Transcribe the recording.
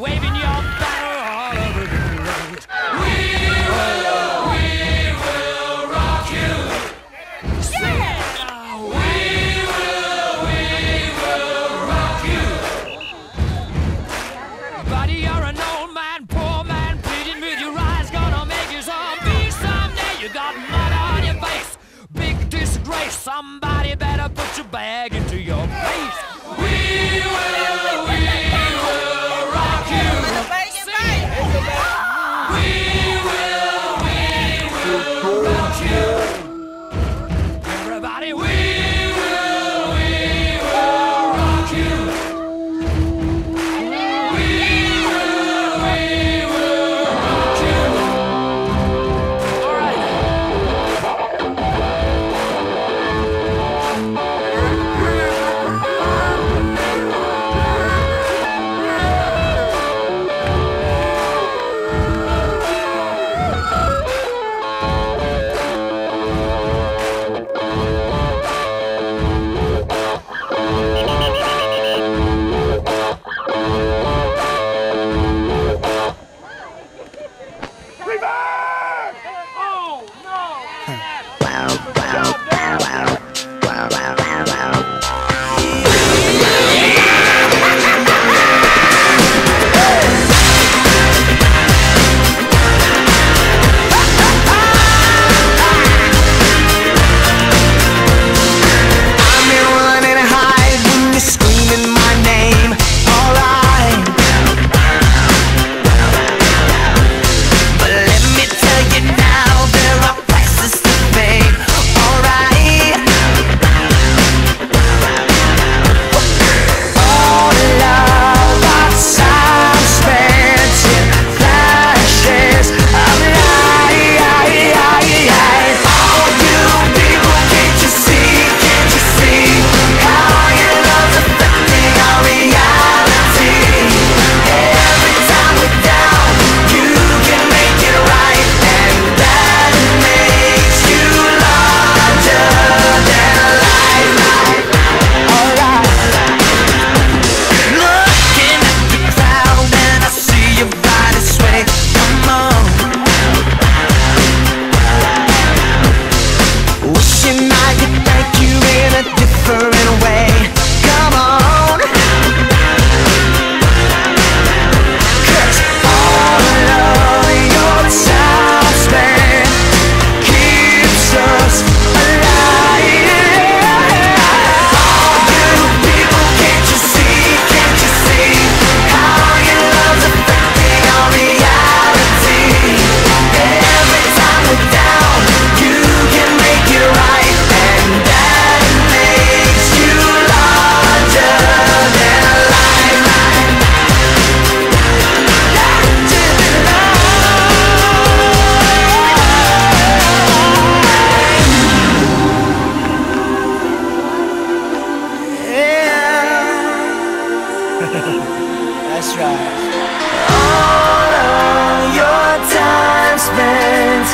waving your banner all over the place. We will, we will rock you. Sing. We will, we will rock you. Buddy, you're an old man, poor man, pleading with your eyes, gonna make you zombie someday. You got mud on your face, big disgrace. Somebody better put your bag into your face. We will, we That's right. All of your time spent